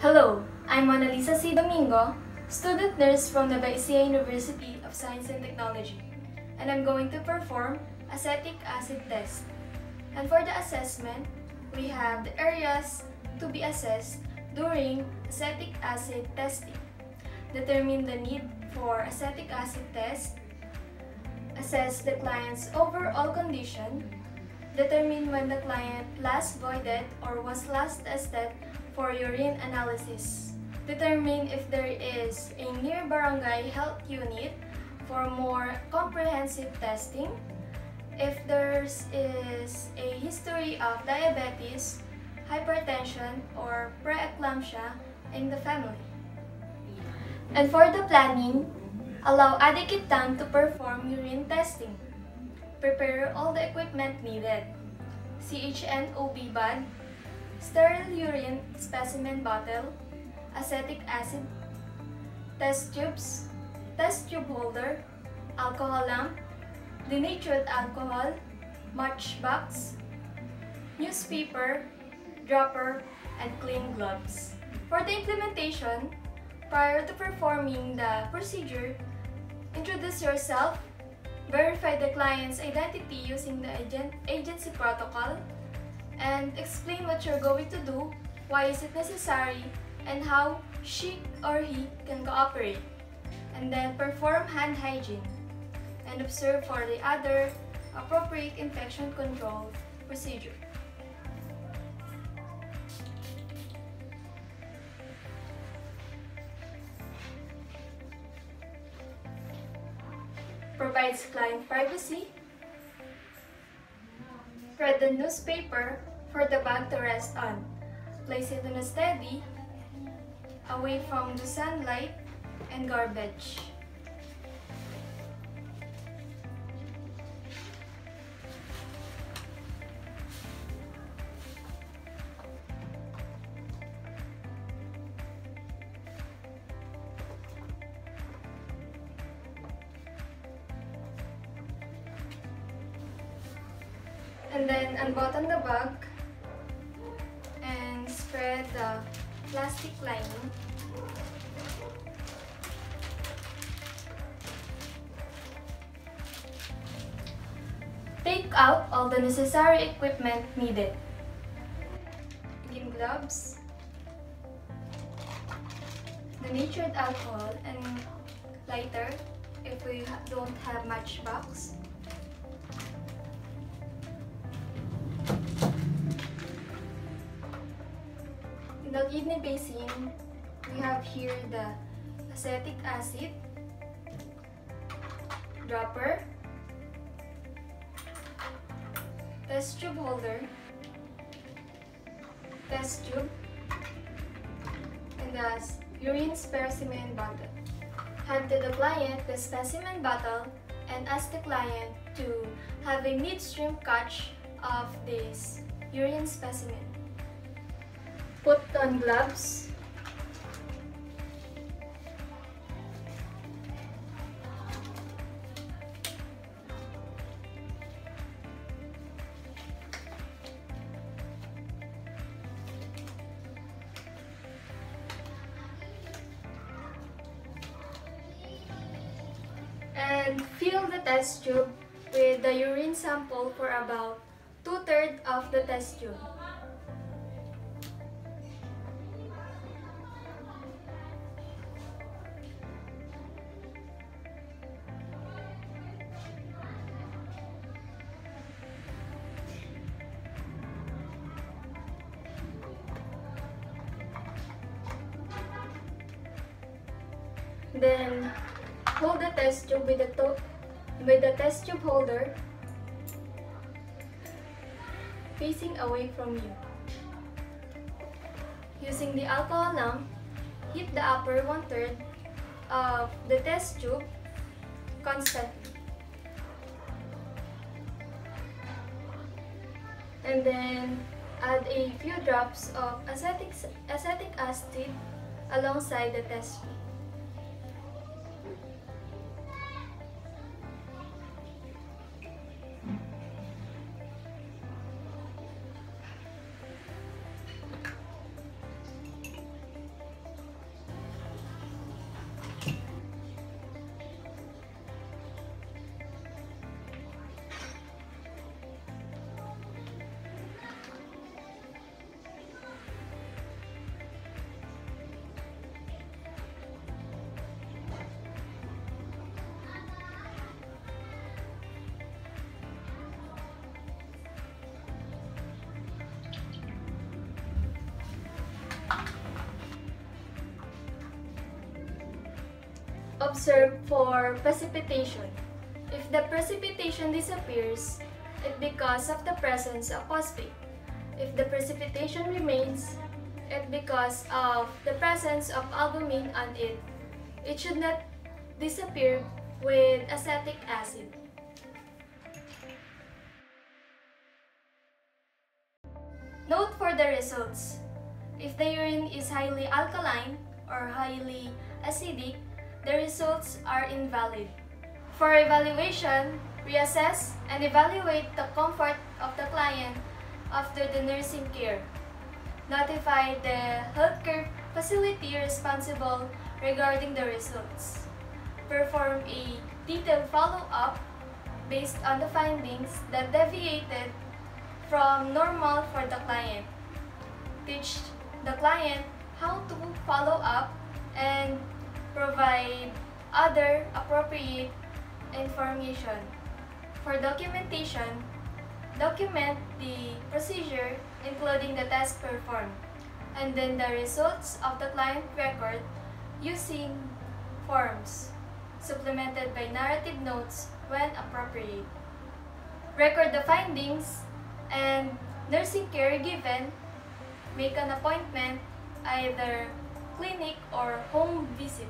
Hello, I'm Monaliza C. Domingo, student nurse from the Baisia University of Science and Technology, and I'm going to perform acetic acid test. And for the assessment, we have the areas to be assessed during acetic acid testing. Determine the need for acetic acid test, assess the client's overall condition, determine when the client last voided or was last tested for urine analysis. Determine if there is a near barangay health unit for more comprehensive testing. If there is a history of diabetes, hypertension, or preeclampsia in the family. And for the planning, allow adequate time to perform urine testing. Prepare all the equipment needed. CHN OB bag, sterile urine specimen bottle, acetic acid, test tubes, test tube holder, alcohol lamp, denatured alcohol, matchbox, newspaper, dropper, and clean gloves. For the implementation, Prior to performing the procedure, introduce yourself, verify the client's identity using the agency protocol, and explain what you're going to do, why is it necessary, and how she or he can cooperate. And then perform hand hygiene and observe for the other appropriate infection control procedure. provides client privacy, Read the newspaper for the bag to rest on. Place it on a steady, away from the sunlight and garbage. And then unbutton the bag spread the plastic lining. Take out all the necessary equipment needed. Give gloves, denatured alcohol, and lighter if we don't have matchbox. In the basin, we have here the acetic acid, dropper, test tube holder, test tube, and the urine specimen bottle. Hand to the client the specimen bottle and ask the client to have a midstream catch of this urine specimen. Put on gloves. And fill the test tube with the urine sample for about two-thirds of the test tube. Then hold the test tube with the, with the test tube holder facing away from you. Using the alcohol lamp, heat the upper one-third of the test tube constantly. And then add a few drops of acetic, acetic acid alongside the test tube. Observe for precipitation. If the precipitation disappears, it because of the presence of phosphate. If the precipitation remains, it because of the presence of albumin on it. It should not disappear with acetic acid. Note for the results. If the urine is highly alkaline or highly acidic, the results are invalid. For evaluation, reassess and evaluate the comfort of the client after the nursing care. Notify the healthcare facility responsible regarding the results. Perform a detailed follow-up based on the findings that deviated from normal for the client. Teach the client how to follow up and provide other appropriate information. For documentation, document the procedure including the test performed and then the results of the client record using forms supplemented by narrative notes when appropriate. Record the findings and nursing care given. Make an appointment, either clinic or home visit.